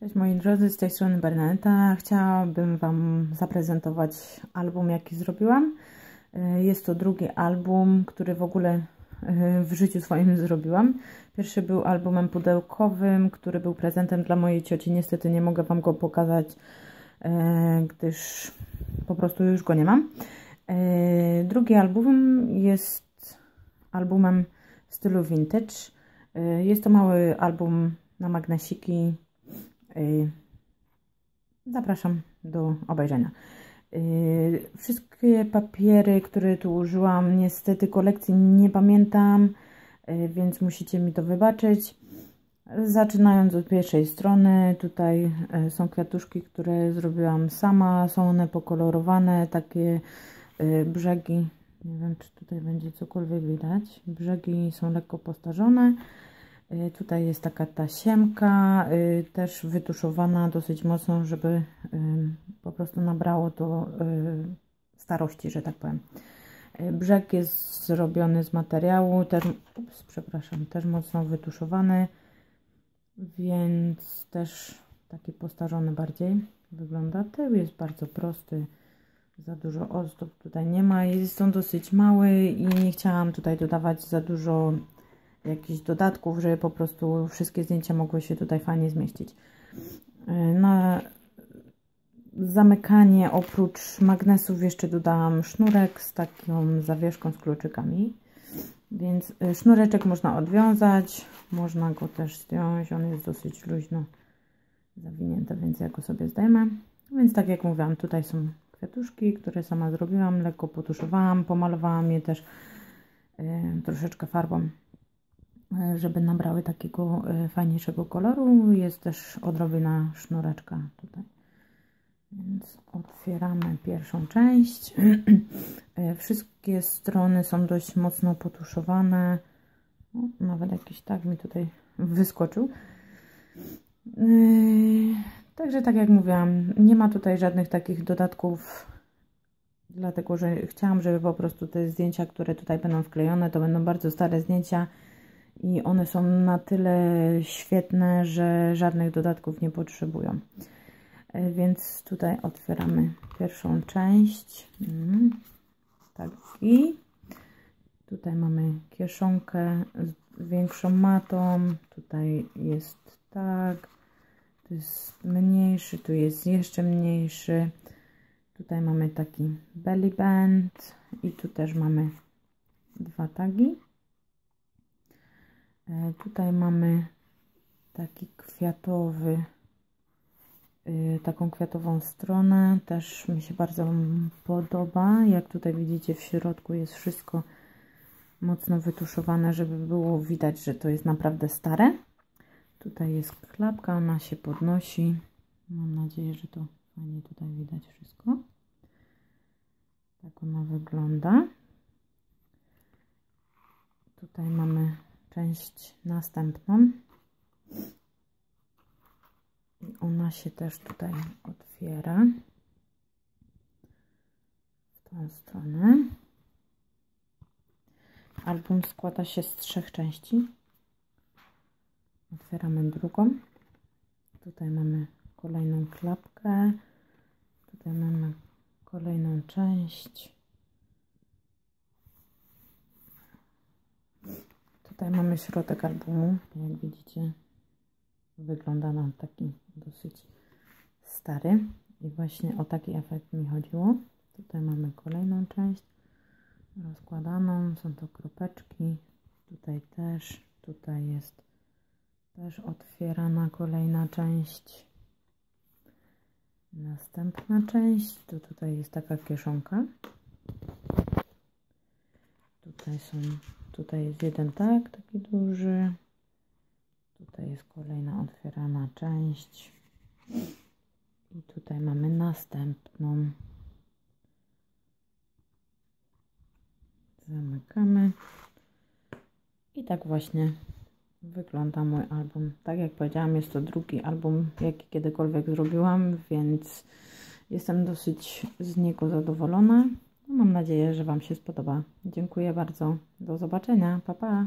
Cześć moi drodzy, z tej strony Bernadetta. Chciałabym Wam zaprezentować album, jaki zrobiłam. E, jest to drugi album, który w ogóle e, w życiu swoim zrobiłam. Pierwszy był albumem pudełkowym, który był prezentem dla mojej cioci. Niestety nie mogę Wam go pokazać, e, gdyż po prostu już go nie mam. Drugi album jest albumem w stylu vintage. Jest to mały album na magnesiki Y, zapraszam do obejrzenia. Wszystkie papiery, które tu użyłam, niestety kolekcji nie pamiętam, więc musicie mi to wybaczyć. Zaczynając od pierwszej strony, tutaj są kwiatuszki, które zrobiłam sama, są one pokolorowane, takie brzegi, nie wiem czy tutaj będzie cokolwiek widać, brzegi są lekko postarzone, tutaj jest taka tasiemka, y, też wytuszowana dosyć mocno, żeby y, po prostu nabrało to starości, że tak powiem. Brzeg jest zrobiony z materiału, też, ups, przepraszam, też mocno wytuszowany, więc też taki postarzony bardziej wygląda. Tył jest bardzo prosty, za dużo ozdób tutaj nie ma, jest on dosyć mały i nie chciałam tutaj dodawać za dużo jakichś dodatków, żeby po prostu wszystkie zdjęcia mogły się tutaj fajnie zmieścić. E, na zamykanie oprócz magnesów jeszcze dodałam sznurek z taką zawieszką z kluczykami. Więc e, sznureczek można odwiązać, można go też zdjąć, on jest dosyć luźno zawinięty, więc ja go sobie zdejmę. Więc tak jak mówiłam, tutaj są kwiatuszki, które sama zrobiłam, lekko potuszowałam, pomalowałam je też y, troszeczkę farbą żeby nabrały takiego e, fajniejszego koloru. Jest też odrobina sznureczka tutaj. Więc otwieramy pierwszą część. E, wszystkie strony są dość mocno potuszowane. O, nawet jakiś tak mi tutaj wyskoczył. Także tak jak mówiłam, nie ma tutaj żadnych takich dodatków, dlatego że chciałam, żeby po prostu te zdjęcia, które tutaj będą wklejone, to będą bardzo stare zdjęcia i one są na tyle świetne, że żadnych dodatków nie potrzebują. E, więc tutaj otwieramy pierwszą część. Mm, tak i tutaj mamy kieszonkę z większą matą. Tutaj jest tak. Tu jest mniejszy, tu jest jeszcze mniejszy. Tutaj mamy taki belly band i tu też mamy dwa tagi. E, tutaj mamy taki kwiatowy, y, taką kwiatową stronę. Też mi się bardzo podoba. Jak tutaj widzicie w środku jest wszystko mocno wytuszowane, żeby było widać, że to jest naprawdę stare. Tutaj jest klapka, ona się podnosi. Mam nadzieję, że to fajnie tutaj widać wszystko. Tak ona wygląda. Tutaj mamy część następną. I ona się też tutaj otwiera w tą stronę. Album składa się z trzech części. Otwieramy drugą. Tutaj mamy kolejną klapkę. Tutaj mamy kolejną część. Tutaj mamy środek albumu, jak widzicie wygląda nam taki dosyć stary i właśnie o taki efekt mi chodziło. Tutaj mamy kolejną część rozkładaną, są to kropeczki, tutaj też, tutaj jest też otwierana kolejna część. Następna część, to tutaj jest taka kieszonka. Tutaj są Tutaj jest jeden tak, taki duży. Tutaj jest kolejna otwierana część. I tutaj mamy następną. Zamykamy. I tak właśnie wygląda mój album. Tak jak powiedziałam, jest to drugi album, jaki kiedykolwiek zrobiłam, więc jestem dosyć z niego zadowolona. Mam nadzieję, że Wam się spodoba. Dziękuję bardzo. Do zobaczenia. Pa, pa.